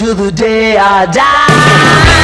to the day I die.